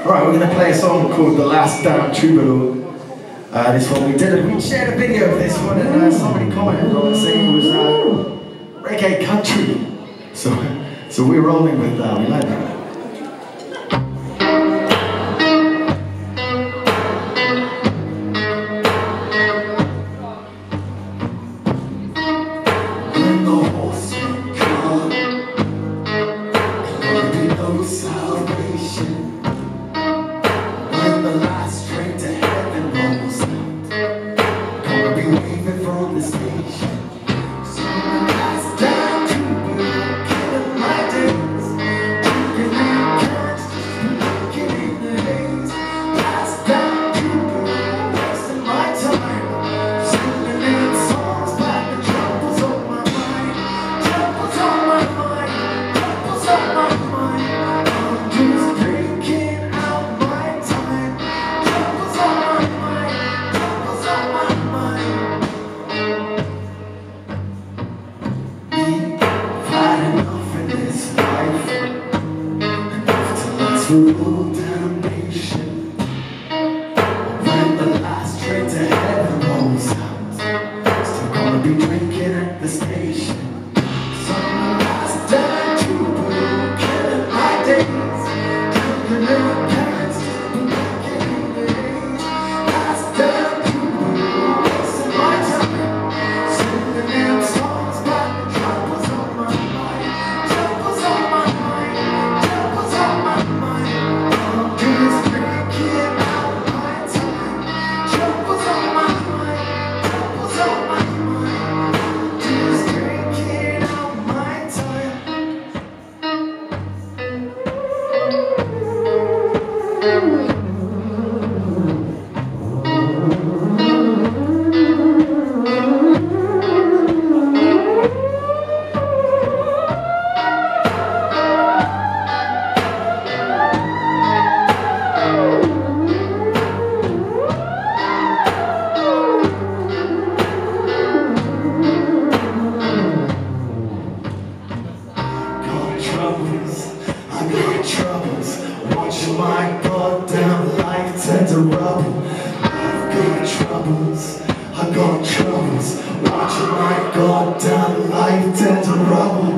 Alright, we're gonna play a song called The Last Damn Troubadour. Uh, this one we did, we shared a video of this one and uh, somebody commented on it saying it was uh, reggae country. So, so we're rolling with that, we like that. salvation. From old time troubles. I'm your trouble. troubles. I got troubles. Watching my goddamn life dead to rubble.